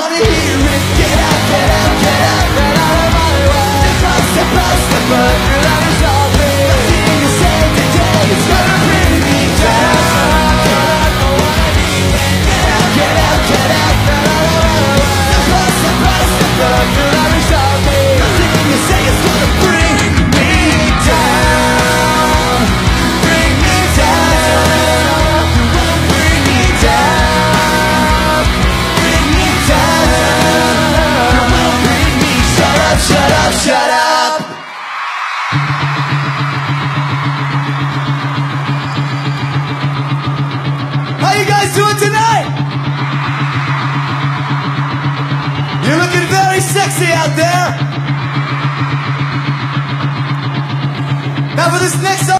wanna hear it? Get out, get out, get out, get out of my way. Step out, step up, step. up out there. Now for this next